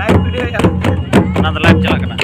live video या நான் அந்த லைவ் चला करना